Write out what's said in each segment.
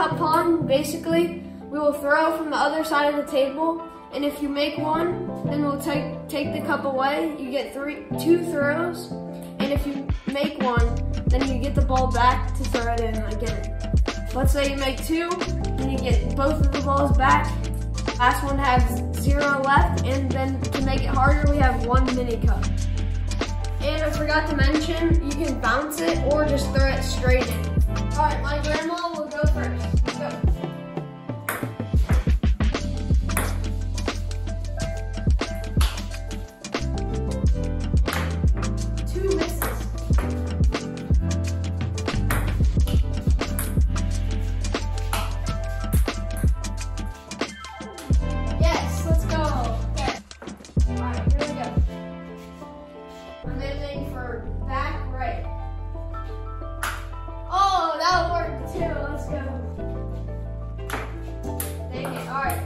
cup pong, basically, we will throw from the other side of the table, and if you make one, then we'll take take the cup away. You get three, two throws, and if you make one, then you get the ball back to throw it in again. Let's say you make two, then you get both of the balls back. Last one has zero left, and then to make it harder, we have one mini cup. And I forgot to mention, you can bounce it or just throw it straight in. All right, my grandma will go first. That worked too. Let's go. Dang it. All right.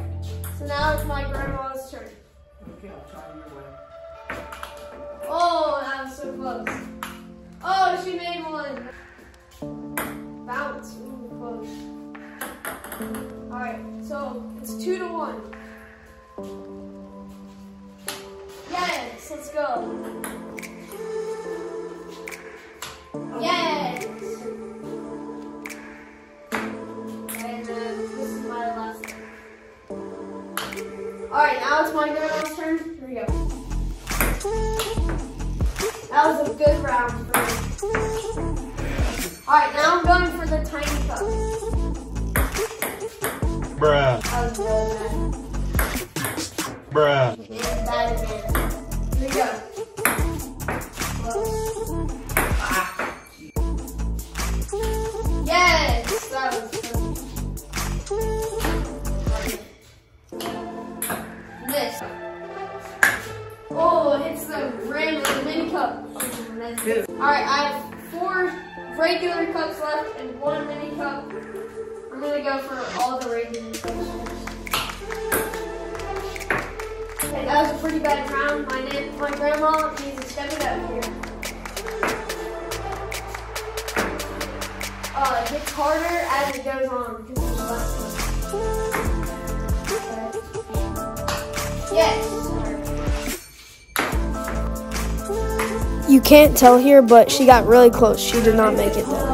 So now it's my grandma's turn. Okay, I'll try your way. Oh, that was so close. Oh, she made one. Bounce. Ooh, close. All right. So it's two to one. Yes. Let's go. Alright, now it's my grandma's turn. Here we go. That was a good round for me. Alright, now I'm going for the tiny cup. Bruh, That was really bruh. And bad again. Here we go. It's the rim mini cup. Alright, I have four regular cups left and one mini cup. I'm gonna go for all the regular cups. Okay, that was a pretty bad round. My name, my grandma needs to step it up here. Uh, it gets harder as it goes on You can't tell here, but she got really close. She did not make it though.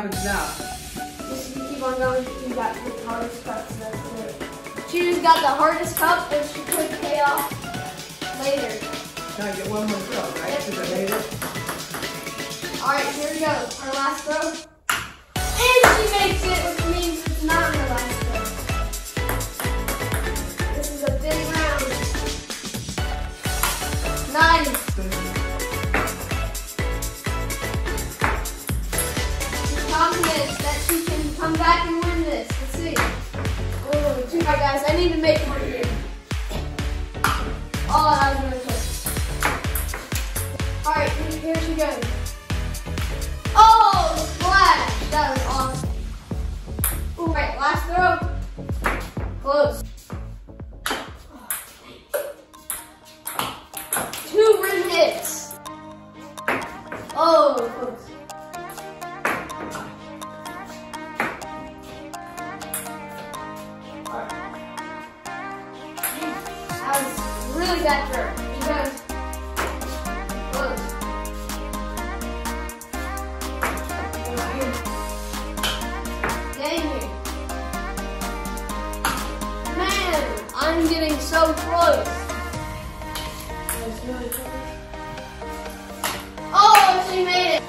Happens now? Just keep on going. You got the hardest cups. That's it. She just got the hardest cup, and she could pay off later. Can I get one more throw, right? Because I made it. All right, here we go. Our last throw, and she makes it, need to make really bad. Dang it. Man, I'm getting so close. Oh, she made it.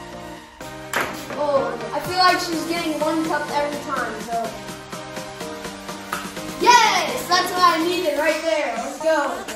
Oh, I feel like she's getting one cup every time, so. Yes, that's what I needed right there. Let's go.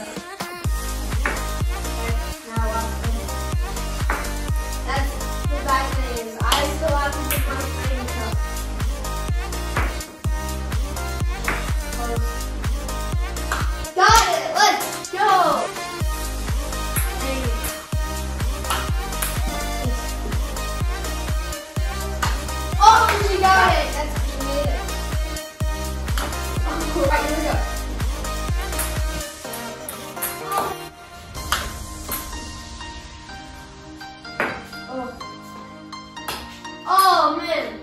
Amen.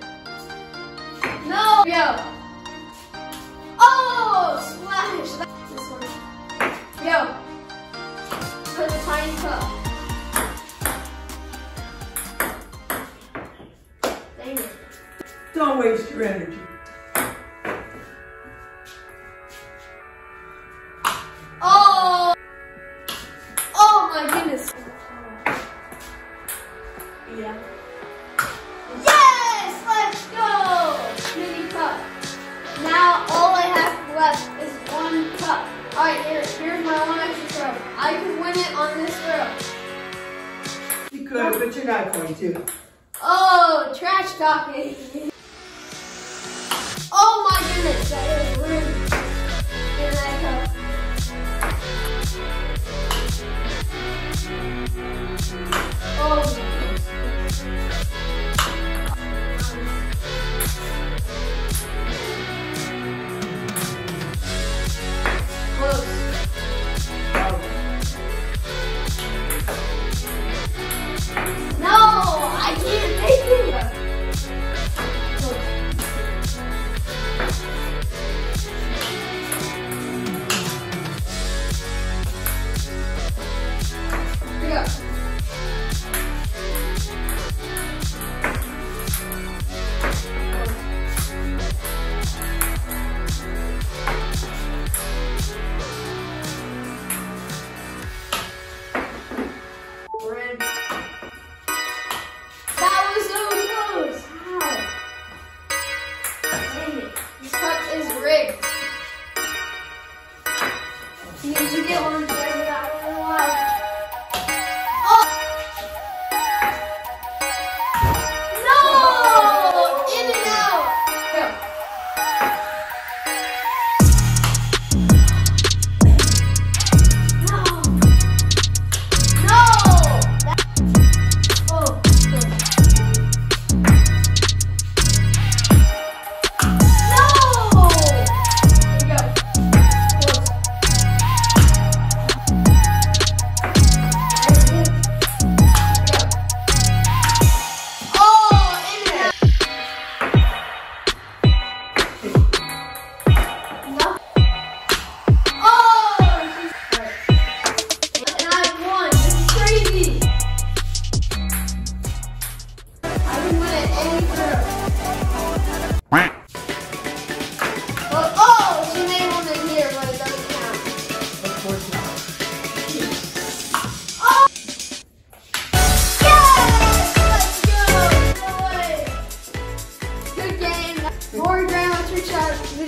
No. Yo. Oh, splash. This one. Yo. Put the tiny cup. Dang it. Don't waste your energy. Alright, here, here's my one extra throw. I could win it on this throw. You could, but you're not going to. Oh, trash talking. Oh my goodness, that is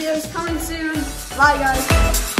videos coming soon. Bye guys.